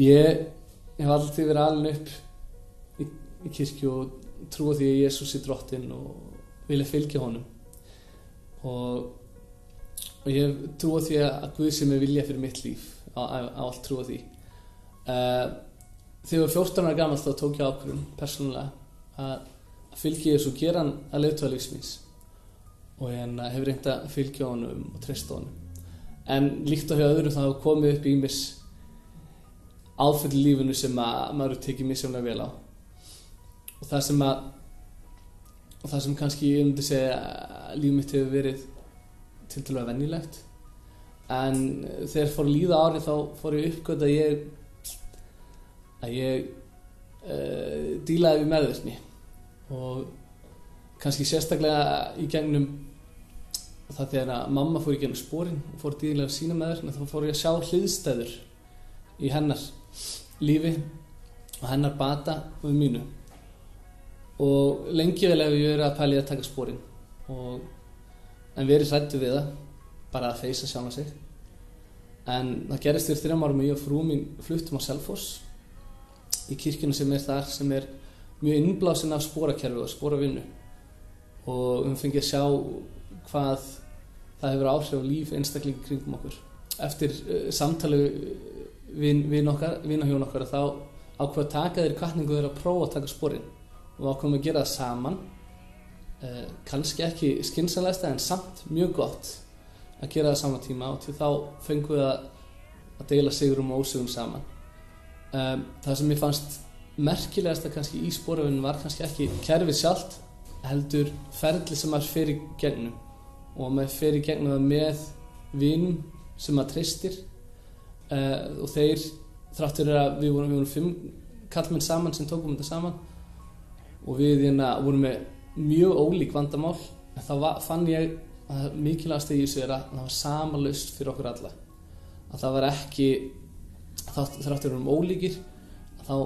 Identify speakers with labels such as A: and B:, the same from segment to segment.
A: ég hef alltaf verið alveg upp í, í kirkju og trúa því að Jésús er drottin og vilja fylgja honum. Og, og ég trúa því að Guð sem er vilja fyrir mitt líf á, á, á allt trúa því. Uh, þegar ég var 14 ára gammal þá tók ég ákvörðum persónulega að, að fylgja Jésú gera hann að leiðtöða lífsmins og hérna hefur reynd að fylgja honum og treysta honum. En líkt á hjá öðrum þá komið upp í mis áfell lífinu sem að maður tekið misjónlega vel á. Og það sem að og það sem kannski ég myndi segja að líf mitt hefur verið til til að vennilegt en þegar fór líða árið þá fór ég uppgöt að ég að ég uh, dílaði við meðvirkni. Og kannski sérstaklega í gegnum það þegar að mamma fór í gegnum spórin og fór dílaði sína meðvirkni þá fór ég að sjá hliðstæður í hennar lífi og hennar bata og mínu. Og lengi vel hefur ég verið að pæli að taka spórin og en verið hrættu við það bara að feysa sjálf sig. En það gerist fyrir þrjum árum og ég og frú mín fluttum á Selfoss í kirkjuna sem er þar sem er mjög innblásin af spórakerfi og spóravinnu og við fengið að sjá hvað það hefur áhrif á líf einstaklingi kringum okkur. Eftir uh, samtali við, við okkar, vinahjón okkar þá ákveða að taka þeirri kvartningu þeirra að prófa að taka spórin og ákveðum að gera það saman. Uh, kannski ekki skynnsalegsta en samt mjög gott að gera það saman tíma. Og til þá fengum við að, að deila sigurum og ósigurum saman. Um, það sem ég fannst merkilegast að kannski í spóravinnum var kannski ekki kerfið sjálft heldur ferli sem maður fer í gegnum. Og maður fer í gegnum með vinum sem maður treystir uh, og þeir þráttur að við vorum, við vorum fimm kallmenn saman sem tókum þetta saman og við hérna vorum með mjög ólík vandamál en þá var, fann ég að mikilvægast að ég sé að það var samalust fyrir okkur alla. Að það var ekki þráttur að við vorum ólíkir að þá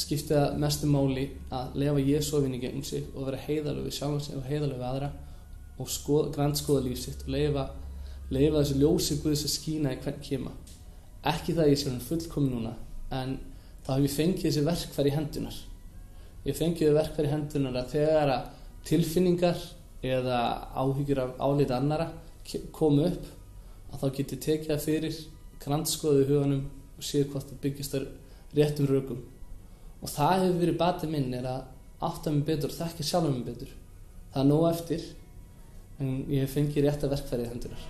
A: skipti það mestu máli að lefa Jésúfinn í gegnum sig og vera heiðalög við sjálfum sig og heiðalög við aðra og skoð, grannskoða líf sitt og leifa, leifa þessu ljósi Guðs að skína í hvern kema ekki það ég sé hann fullkomi núna en þá hef ég fengið þessi verkfæri hendunar ég fengið verkfæri hendunar að þegar að tilfinningar eða áhyggjur af álita annara komu upp að þá geti tekið það fyrir grannskoðu huganum og séð hvort það byggist þar réttum rökum. Og það hefur verið batið minn er að átta mig betur og þekka sjálfum mig betur. Það er nóg eftir en ég hef fengið rétt að verkfærið hendunar